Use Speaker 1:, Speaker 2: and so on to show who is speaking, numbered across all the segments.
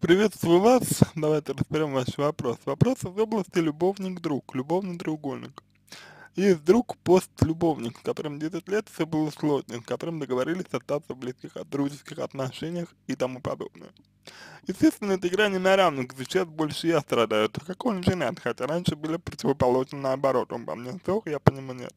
Speaker 1: Приветствую вас. Давайте разберем ваш вопрос. Вопрос из области любовник-друг, любовный треугольник. Есть друг пост-любовник, с которым 10 лет все было сложно, с которым договорились остаться в близких дружеских отношениях и тому подобное. Естественно, эта игра не на равных, сейчас больше я страдаю, так как он женат, хотя раньше были противоположны наоборот, он по мне сдох, я по нему нет.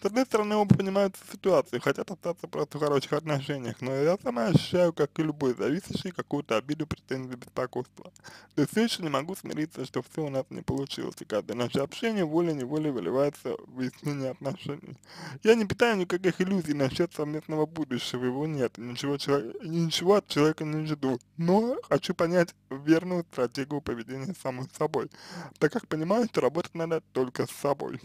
Speaker 1: С одной стороны, оба понимают ситуацию, хотят остаться просто в хороших отношениях, но я сама ощущаю, как и любой зависящий, какую-то обиду, претензию, беспокойство. То есть все еще не могу смириться, что все у нас не получилось, и каждое наше общение волей-неволей выливается в выяснение отношений. Я не питаю никаких иллюзий насчет совместного будущего, его нет, ничего, ничего от человека не жду, но хочу понять верную стратегию поведения самой собой, так как понимаю, что работать надо только с собой.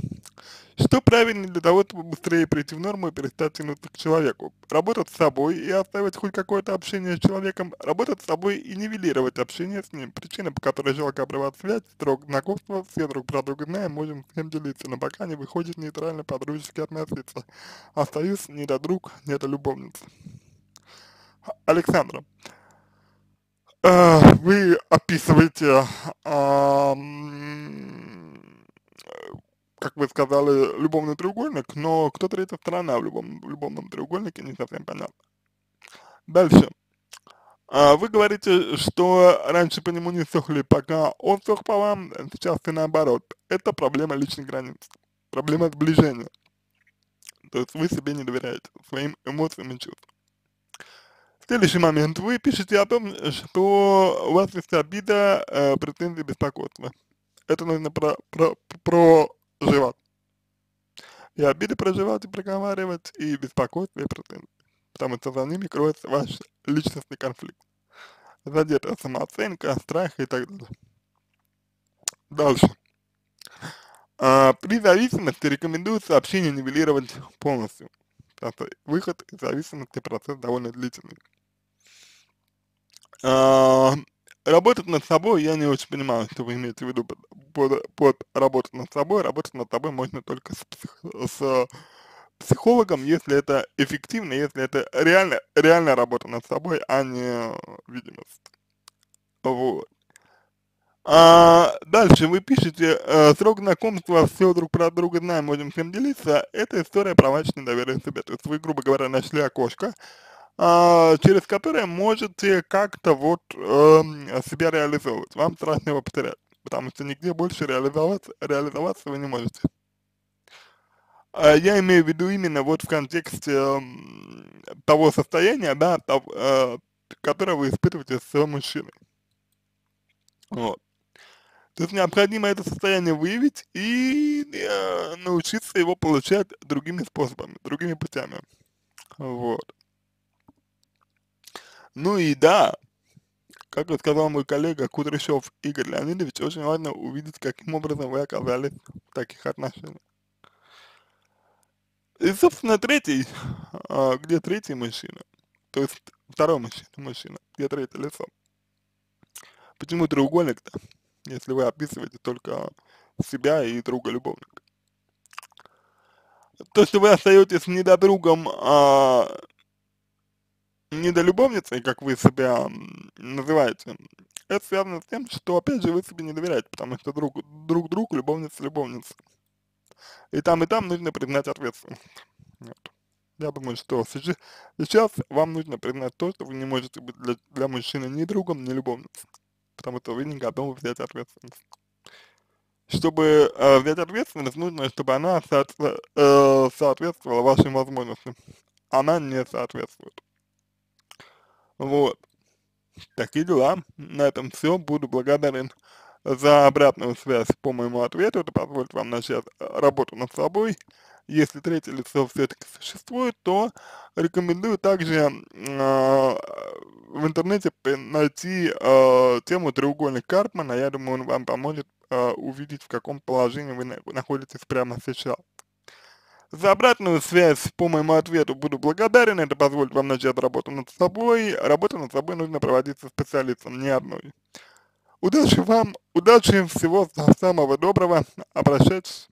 Speaker 1: Что правильно для того, чтобы быстрее прийти в норму и перестать тянуться к человеку? Работать с собой и оставить хоть какое-то общение с человеком, работать с собой и нивелировать общение с ним. Причина, по которой жалко обрывать связь, строг знакомства, все друг про друга знаем, можем с ним делиться, но пока не выходит нейтрально по-дружески относиться. Остаюсь не до друг, не до любовницы. Александра, вы описываете, э, как вы сказали, любовный треугольник, но кто третья сторона в любом любовном треугольнике, не совсем понятно. Дальше. А, вы говорите, что раньше по нему не сохли, пока он сох по вам, сейчас и наоборот. Это проблема личной границы, проблема сближения. То есть вы себе не доверяете, своим эмоциям и чувствам. Следующий момент. Вы пишете о том, что вас есть обида, э, претензии, беспокойство. Это нужно про, про, проживать. И обиды проживать и проговаривать, и беспокойство, и претензии. Потому что за ними кроется ваш личностный конфликт. Задета самооценка, страх и так далее. Дальше. А, при зависимости рекомендуется общение нивелировать полностью. Выход из зависимости процесс довольно длительный. А, работать над собой я не очень понимаю, что вы имеете в виду под, под, под работать над собой. Работать над собой можно только с, псих, с психологом, если это эффективно, если это реально, реальная работа над собой, а не видимость. Вот. А, дальше вы пишете, э, срок знакомства, все друг про друга знаем, можем всем делиться. Это история про ваше недоверие себе. То есть вы, грубо говоря, нашли окошко, через которое можете как-то вот э, себя реализовывать. Вам страшно его потерять, потому что нигде больше реализоваться, реализоваться вы не можете. А, я имею в виду именно вот в контексте э, того состояния, да, того, э, которое вы испытываете с своим мужчиной. Вот. То есть необходимо это состояние выявить и э, научиться его получать другими способами, другими путями. Вот. Ну и да, как сказал мой коллега Кудряшов Игорь Леонидович, очень важно увидеть, каким образом вы оказались в таких отношениях. И, собственно, третий, а, где третий мужчина, то есть второй мужчина, мужчина, где третье лицо. Почему треугольник-то, если вы описываете только себя и друга любовника? То, что вы остаетесь недодругом, а, недолюбовницей, как вы себя называете, это связано с тем, что, опять же, вы себе не доверяете, потому что друг, друг другу любовница любовница. И там, и там нужно признать ответственность. Вот. Я думаю, что сейчас вам нужно признать то, что вы не можете быть для, для мужчины ни другом, ни любовницей, потому что вы не готовы взять ответственность. Чтобы э, взять ответственность, нужно, чтобы она э, соответствовала вашим возможностям. Она не соответствует. Вот. Такие дела. На этом все. Буду благодарен за обратную связь по моему ответу. Это позволит вам начать работу над собой. Если третье лицо все-таки существует, то рекомендую также э, в интернете найти э, тему треугольник Карпмана. Я думаю, он вам поможет э, увидеть, в каком положении вы находитесь прямо сейчас. За обратную связь по моему ответу буду благодарен, это позволит вам начать работу над собой. Работа над собой нужно проводить со специалистом, не одной. Удачи вам, удачи, всего самого доброго, обращайтесь.